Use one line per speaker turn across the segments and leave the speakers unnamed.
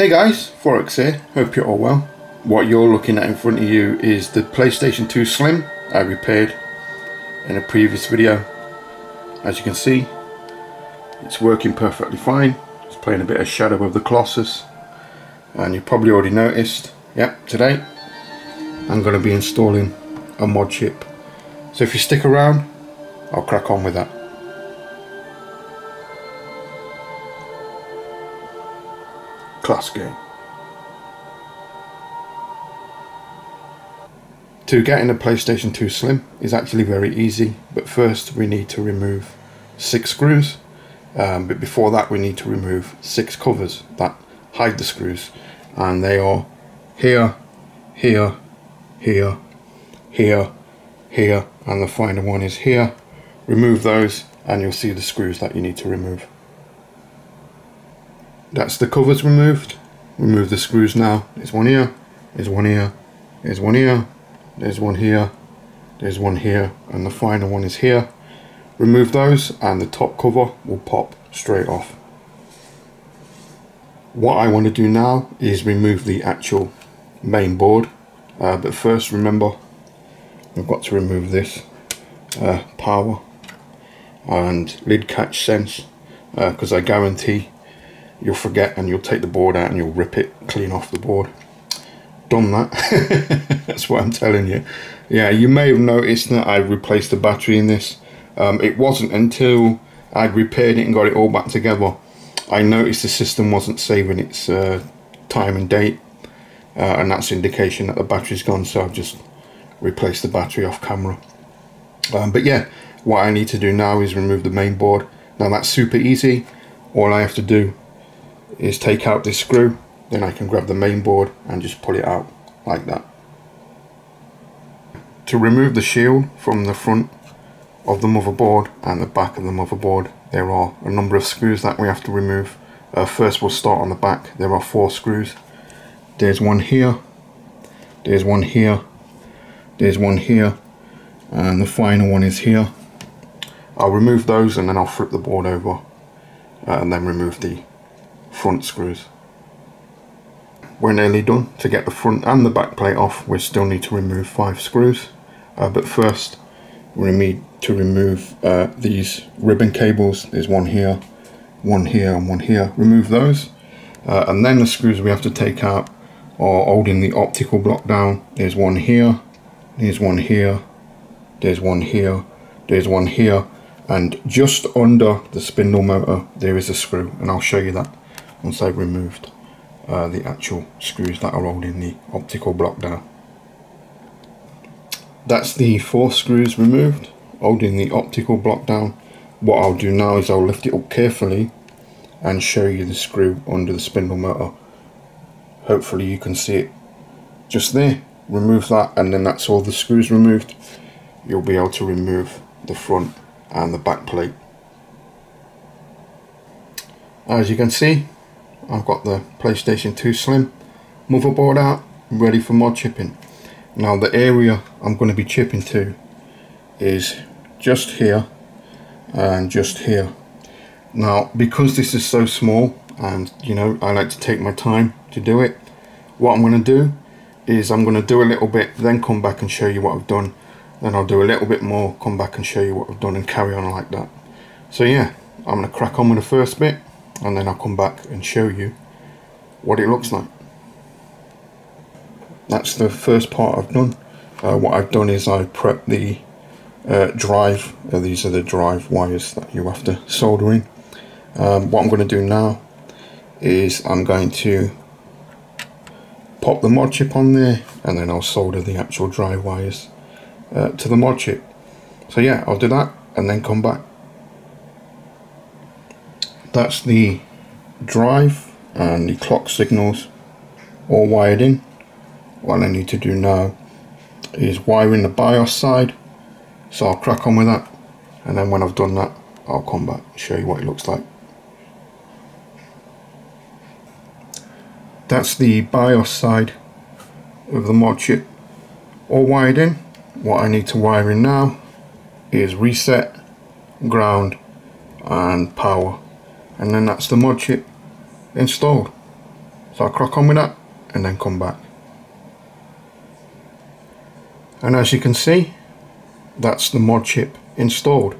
Hey guys, Four X here, hope you're all well. What you're looking at in front of you is the PlayStation 2 Slim I repaired in a previous video. As you can see, it's working perfectly fine. It's playing a bit of Shadow of the Colossus. And you probably already noticed, yep, today I'm going to be installing a mod chip. So if you stick around, I'll crack on with that. Class game. To get in a PlayStation 2 Slim is actually very easy, but first we need to remove six screws. Um, but before that we need to remove six covers that hide the screws and they are here, here, here, here, here and the final one is here. Remove those and you'll see the screws that you need to remove. That's the covers removed. Remove the screws now. There's one here, there's one here, there's one here, there's one here, there's one here, and the final one is here. Remove those and the top cover will pop straight off. What I want to do now is remove the actual main board. Uh, but first remember, I've got to remove this uh, power and lid catch sense because uh, I guarantee you'll forget and you'll take the board out and you'll rip it clean off the board. Done that. That's what I'm telling you. Yeah you may have noticed that I replaced the battery in this. Um, it wasn't until I'd repaired it and got it all back together I noticed the system wasn't saving its uh, time and date uh, and that's indication that the battery's gone so I've just replaced the battery off camera. Um, but yeah what I need to do now is remove the main board. Now that's super easy. All I have to do is take out this screw then I can grab the main board and just pull it out like that. To remove the shield from the front of the motherboard and the back of the motherboard there are a number of screws that we have to remove. Uh, first we'll start on the back. There are four screws. There's one here, there's one here, there's one here and the final one is here. I'll remove those and then I'll flip the board over uh, and then remove the front screws. We're nearly done. To get the front and the back plate off, we still need to remove five screws. Uh, but first, we need to remove uh, these ribbon cables. There's one here, one here, and one here. Remove those. Uh, and then the screws we have to take out are holding the optical block down. There's one here, there's one here, there's one here, there's one here, and just under the spindle motor there is a screw, and I'll show you that once I've removed uh, the actual screws that are holding the optical block down. That's the four screws removed holding the optical block down. What I'll do now is I'll lift it up carefully and show you the screw under the spindle motor. Hopefully you can see it just there. Remove that and then that's all the screws removed. You'll be able to remove the front and the back plate. As you can see, I've got the PlayStation 2 Slim. Motherboard out ready for mod chipping. Now the area I'm going to be chipping to is just here and just here. Now because this is so small and you know I like to take my time to do it what I'm going to do is I'm going to do a little bit then come back and show you what I've done. Then I'll do a little bit more come back and show you what I've done and carry on like that. So yeah I'm going to crack on with the first bit and then I'll come back and show you what it looks like. That's the first part I've done. Uh, what I've done is I've prepped the uh, drive. Uh, these are the drive wires that you have to solder in. Um, what I'm going to do now is I'm going to pop the mod chip on there and then I'll solder the actual drive wires uh, to the mod chip. So yeah, I'll do that and then come back that's the drive and the clock signals all wired in. What I need to do now is wire in the BIOS side so I'll crack on with that and then when I've done that I'll come back and show you what it looks like. That's the BIOS side of the mod chip all wired in. What I need to wire in now is reset ground and power and then that's the mod chip installed So I'll crack on with that and then come back. And as you can see, that's the mod chip installed.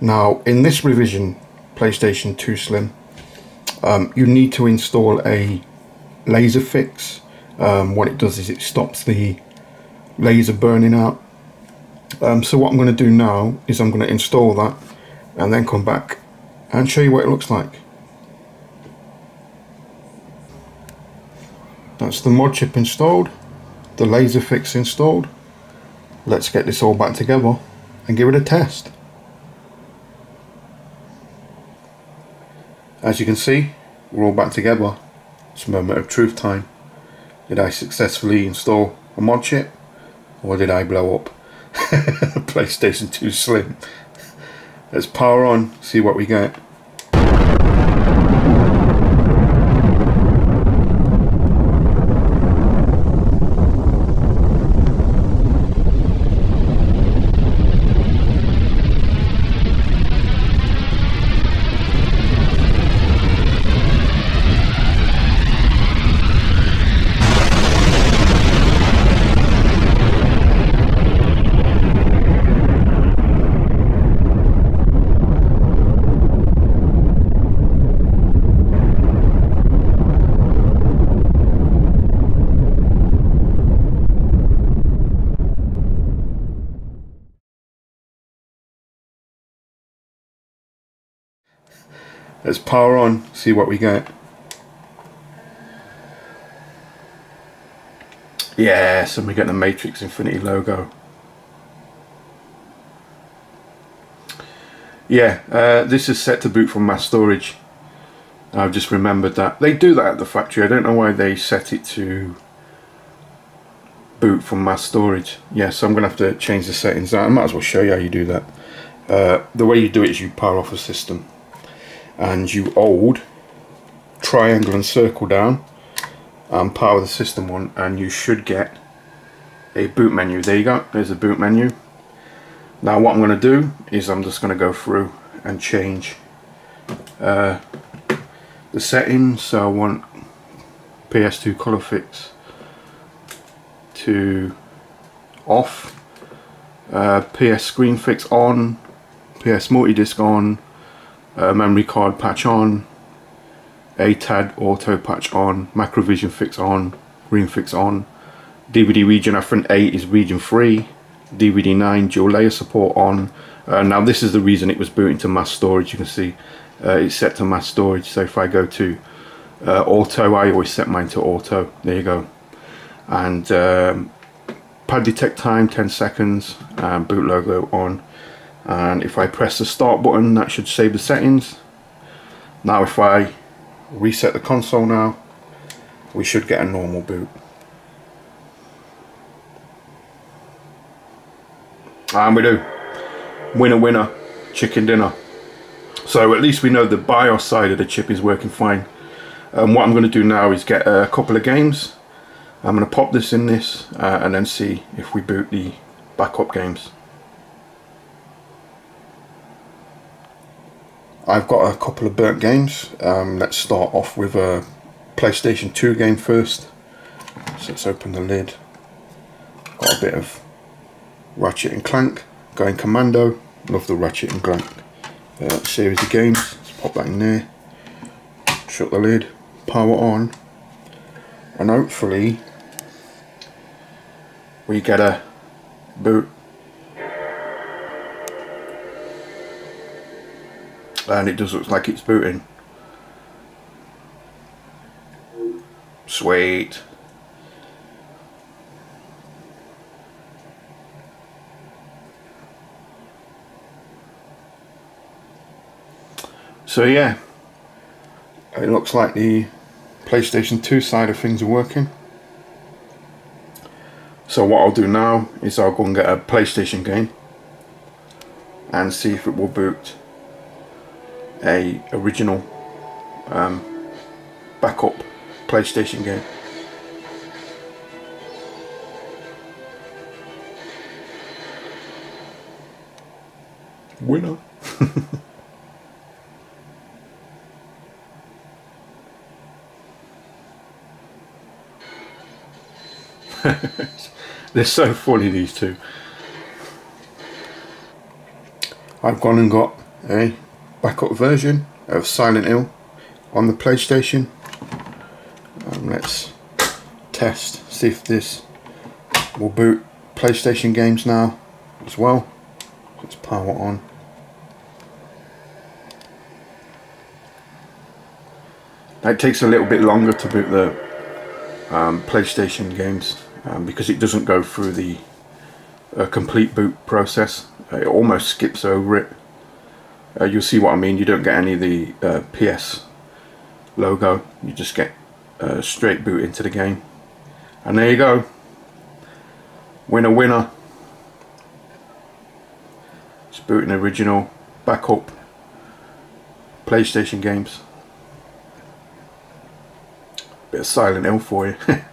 Now in this revision PlayStation 2 Slim, um, you need to install a laser fix. Um, what it does is it stops the laser burning out. Um, so what I'm going to do now is I'm going to install that and then come back and show you what it looks like. That's the mod chip installed, the laser fix installed. Let's get this all back together and give it a test. As you can see, we're all back together. It's a moment of truth time. Did I successfully install a mod chip? Or did I blow up PlayStation 2 Slim? Let's power on, see what we get. Let's power on, see what we get. Yes, and we get the Matrix Infinity logo. Yeah, uh, this is set to boot from mass storage. I've just remembered that. They do that at the factory. I don't know why they set it to boot from mass storage. Yeah, so I'm going to have to change the settings. I might as well show you how you do that. Uh, the way you do it is you power off a system and you hold triangle and circle down. And power the system on and you should get a boot menu. There you go. There's a boot menu. Now what I'm going to do is I'm just going to go through and change uh, the settings. So I want PS2 color fix to off uh, PS screen fix on PS multi-disc on uh, memory card patch on, ATAD auto patch on, Macrovision fix on, green fix on, DVD region Afferent 8 is region 3, DVD 9 dual layer support on. Uh, now this is the reason it was booting to mass storage, you can see uh, it's set to mass storage, so if I go to uh, auto, I always set mine to auto, there you go. And um, pad detect time 10 seconds, and boot logo on and if I press the start button that should save the settings. Now if I reset the console now we should get a normal boot. And we do. Winner winner chicken dinner. So at least we know the BIOS side of the chip is working fine. And what I'm going to do now is get a couple of games. I'm going to pop this in this uh, and then see if we boot the backup games I've got a couple of burnt games. Um, let's start off with a PlayStation 2 game first. So let's open the lid. Got a bit of Ratchet and Clank, going commando. Love the Ratchet and Clank uh, series of games. Let's pop that in there. Shut the lid, power on, and hopefully we get a boot and it does look like it's booting. Sweet. So yeah. It looks like the PlayStation 2 side of things are working. So what I'll do now is I'll go and get a PlayStation game and see if it will boot a original um, backup PlayStation game. Winner. They're so funny, these two. I've gone and got a backup version of Silent Hill on the PlayStation. Um, let's test, see if this will boot PlayStation games now as well. Let's power on. It takes a little bit longer to boot the um, PlayStation games um, because it doesn't go through the uh, complete boot process. It almost skips over it. Uh, you'll see what I mean. You don't get any of the uh, PS logo. You just get uh, straight boot into the game. And there you go. Winner, winner. It's booting original, backup, PlayStation games. Bit of Silent Hill for you.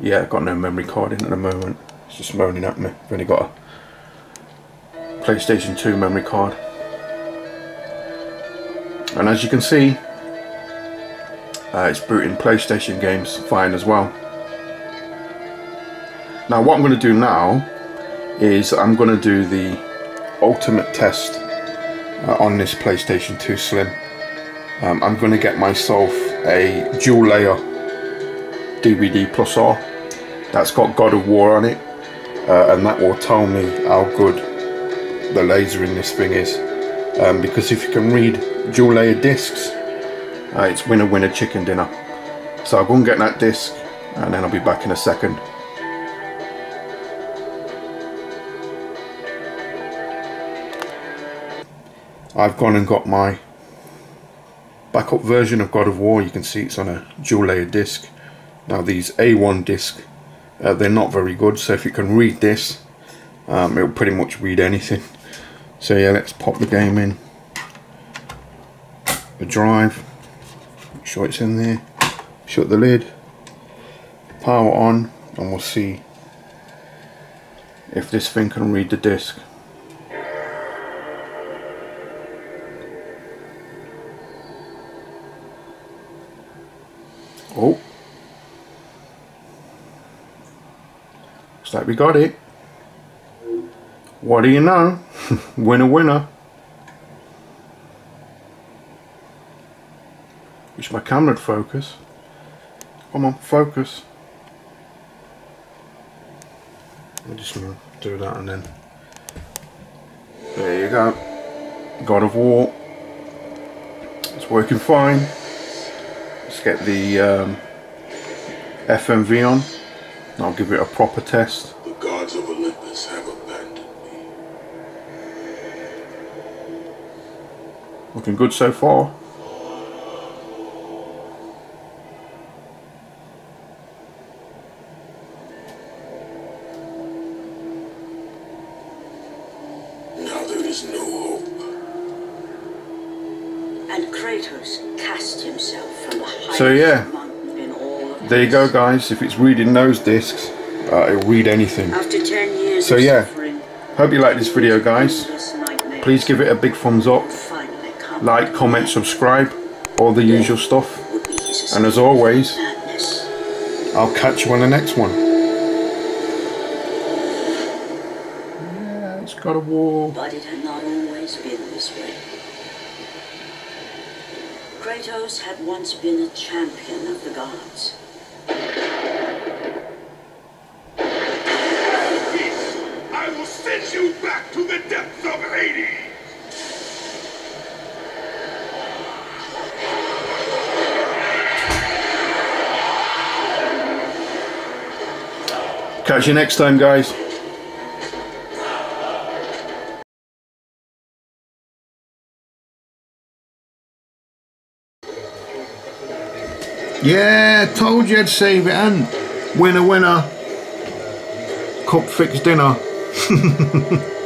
yeah, I've got no memory card in at the moment. It's just moaning at me. I've only got a PlayStation 2 memory card. And as you can see, uh, it's booting PlayStation games fine as well. Now what I'm going to do now is I'm going to do the ultimate test uh, on this PlayStation 2 Slim. Um, I'm going to get myself a dual layer DVD plus R that's got God of War on it uh, and that will tell me how good the laser in this thing is um, because if you can read dual layer discs uh, it's winner winner chicken dinner so I'll go and get that disc and then I'll be back in a second I've gone and got my backup version of God of War. You can see it's on a dual layer disc. Now these A1 disc, uh, they're not very good. So if you can read this, um, it'll pretty much read anything. So yeah, let's pop the game in. The drive, make sure it's in there. Shut the lid, power on, and we'll see if this thing can read the disc. Looks like we got it. What do you know? winner, winner. Wish my camera would focus. Come on, focus. I'm just gonna do that and then. There you go. God of War. It's working fine. Let's get the um, FMV on. I'll give it a proper test.
The gods of Olympus have abandoned me.
Looking good so far.
Now there is no hope.
And Kratos cast himself from the highest
So, yeah. There you go guys, if it's reading those discs, uh, it'll read anything.
After ten years
So, yeah. Hope you like this video guys. Please give it a big thumbs up, like, comment, subscribe, all the usual stuff.
would be his
And as always. I'll catch you on the next one. Yeah, it's got a war.
But it had not always been this way. Kratos had once been a champion of the gods.
Catch you next time guys. Yeah, told you I'd save it and winner winner. Cup fixed dinner.